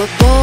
were born.